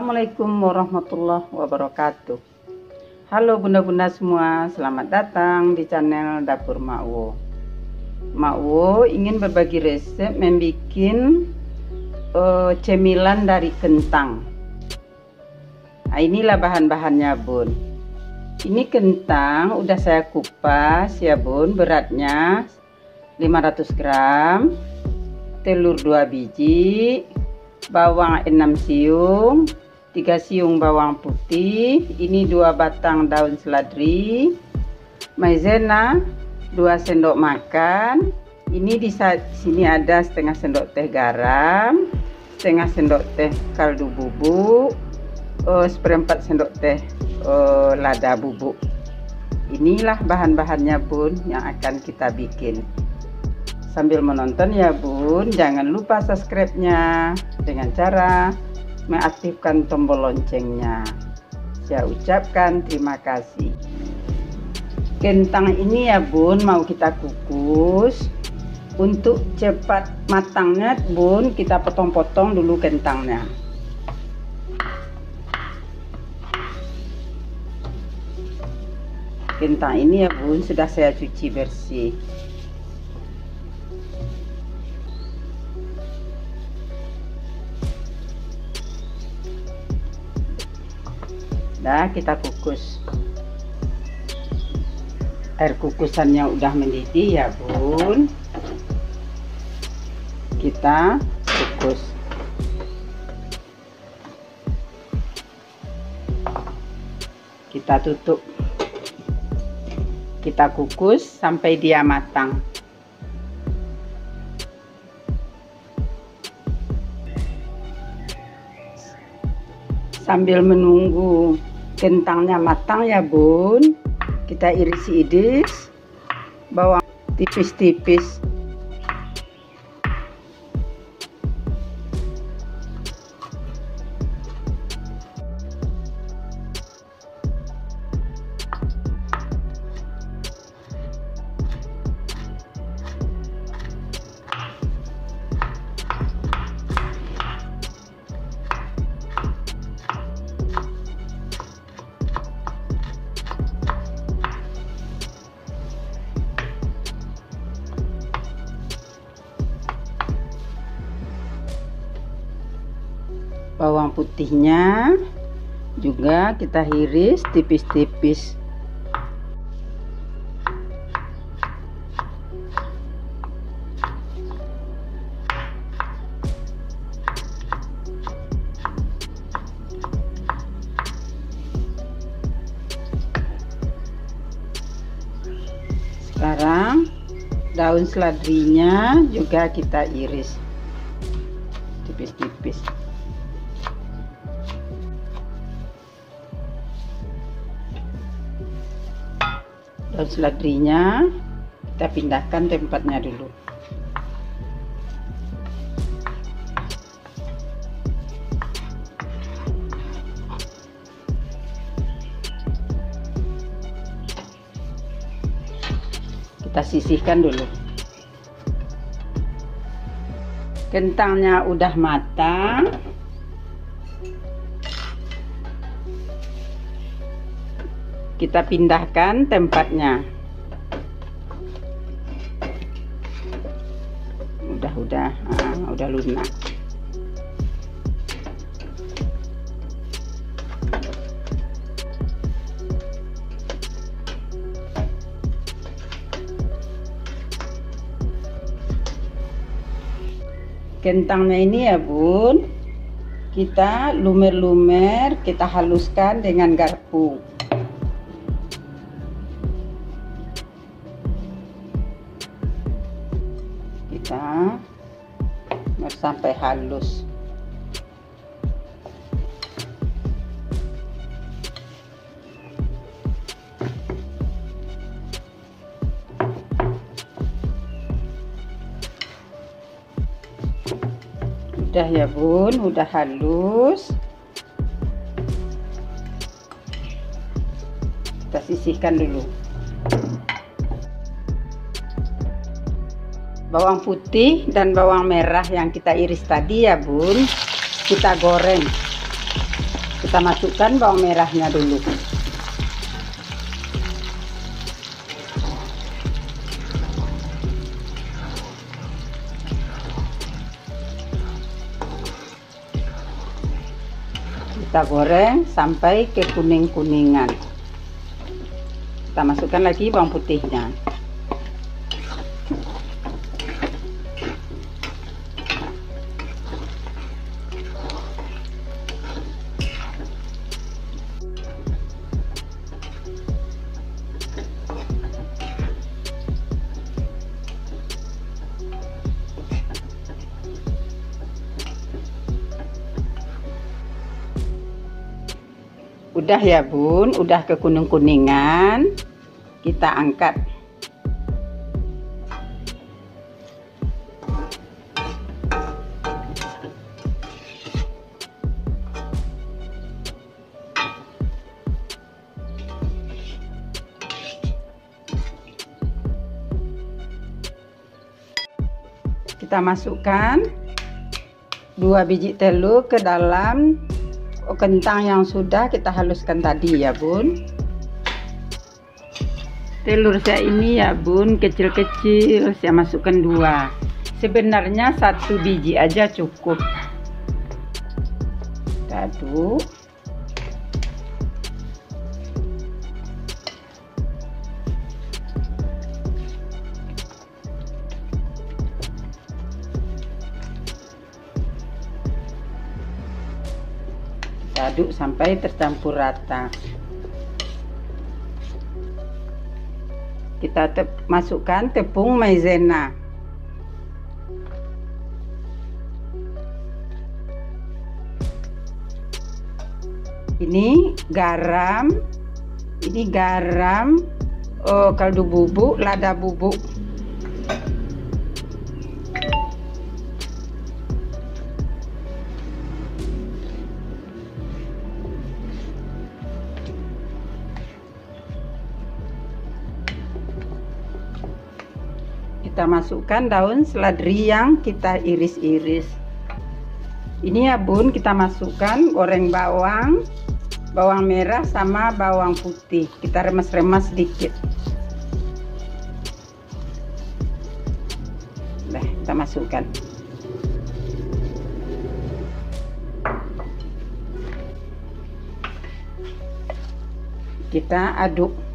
Assalamualaikum warahmatullahi wabarakatuh. Halo bunda-bunda semua Selamat datang di channel Dapur Makwo Makwo ingin berbagi resep membuat uh, cemilan dari kentang. Nah inilah bahan-bahannya bun. Ini kentang udah saya kupas ya bun. Beratnya 500 gram Telur 2 biji bawang 6 siung 3 siung bawang putih ini dua batang daun seledri maizena 2 sendok makan. Ini di sini ada setengah sendok teh garam setengah sendok teh kaldu bubuk uh, seperempat sendok teh uh, lada bubuk. Inilah bahan-bahannya bun yang akan kita bikin. Sambil menonton ya bun, jangan lupa subscribe-nya dengan cara mengaktifkan tombol loncengnya. Saya ucapkan terima kasih. Kentang ini ya bun mau kita kukus. Untuk cepat matangnya bun kita potong-potong dulu kentangnya. Kentang ini ya bun sudah saya cuci bersih. Dah kita kukus. Air kukusannya udah mendidih ya bun. Kita kukus. Kita tutup. Kita kukus sampai dia matang. sambil menunggu kentangnya matang ya bun. Kita iris-iris bawang tipis-tipis bawang putihnya. Juga kita iris tipis-tipis. Sekarang daun seladrinya juga kita iris tipis-tipis daun seledrinya kita pindahkan tempatnya dulu. Kita sisihkan dulu. Kentangnya udah matang kita pindahkan tempatnya. Udah udah. Ah, udah lunak. Kentangnya ini ya bun. Kita lumer-lumer kita haluskan dengan garpu sampai halus. Udah ya bun. Udah halus. Kita sisihkan dulu bawang putih dan bawang merah yang kita iris tadi ya bun. Kita goreng. Kita masukkan bawang merahnya dulu. Kita goreng sampai ke kuning-kuningan. Kita masukkan lagi bawang putihnya udah ya bun. Udah ke kuning kuningan kita angkat. Kita masukkan dua biji telur ke dalam kentang yang sudah kita haluskan tadi ya bun. Telur saya ini ya bun kecil-kecil. Saya masukkan dua. Sebenarnya satu biji aja cukup. Kita aduk aduk sampai tercampur rata. Kita te masukkan tepung maizena. Ini garam ini garam oh, kaldu bubuk lada bubuk kita masukkan daun seledri yang kita iris-iris. Ini ya bun kita masukkan goreng bawang bawang merah sama bawang putih. Kita remas-remas sedikit. Nah kita masukkan. Kita aduk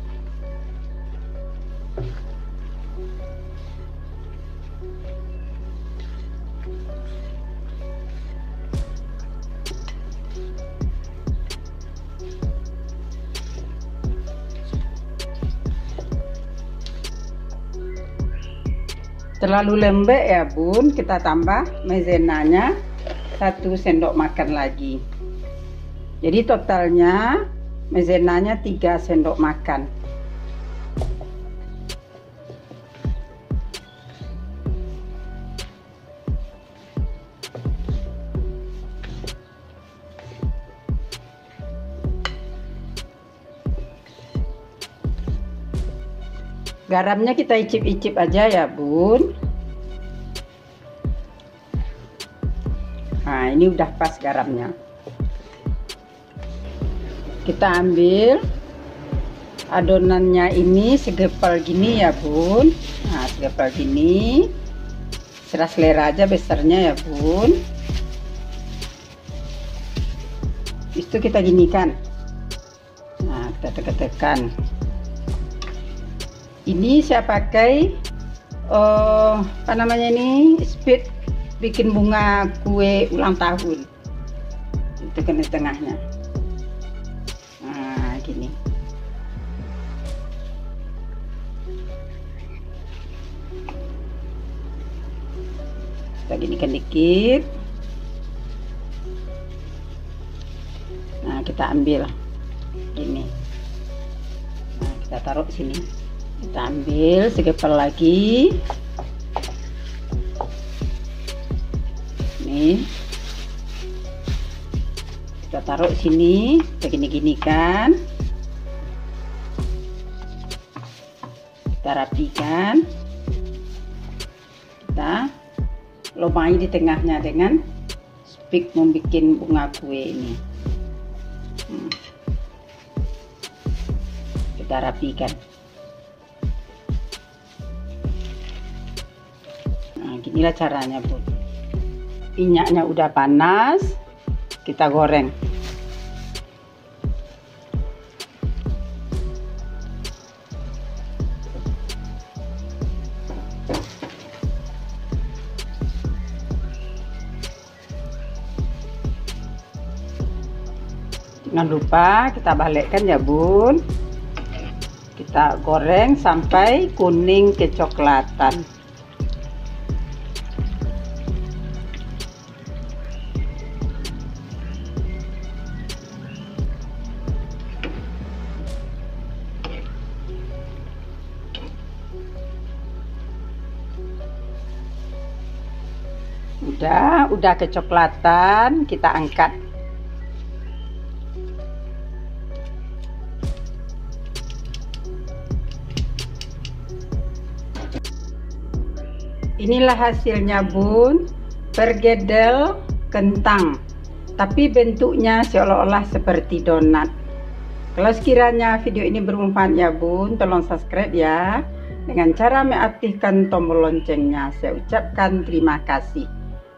terlalu lembek ya bun. Kita tambah maizenanya satu sendok makan lagi. Jadi totalnya maizenanya 3 sendok makan garamnya kita icip-icip aja ya bun. Nah ini udah pas garamnya. Kita ambil adonannya ini segepal gini ya bun. Nah segepal gini. Serah selera aja besarnya ya bun. Itu kita ginikan. Nah kita tekan-tekan ini saya pakai uh, apa namanya ini speed bikin bunga kue ulang tahun. Itu kena tengahnya. Nah gini. Kita ginikan dikit. Nah kita ambil ini nah kita taruh sini kita ambil segepal lagi. Nih. Kita taruh sini begini gini kan kita rapikan. Kita lubangi di tengahnya dengan spik membuat bunga kue ini. Hmm. kita rapikan nah ginilah caranya bu. Minyaknya udah panas kita goreng. Jangan lupa kita balikkan ya bun. Kita goreng sampai kuning kecoklatan udah udah kecoklatan kita angkat. Inilah hasilnya bun. Pergedel kentang tapi bentuknya seolah-olah seperti donat. Kalau sekiranya video ini bermanfaat ya bun tolong subscribe ya. Dengan cara mengaktifkan tombol loncengnya saya ucapkan terima kasih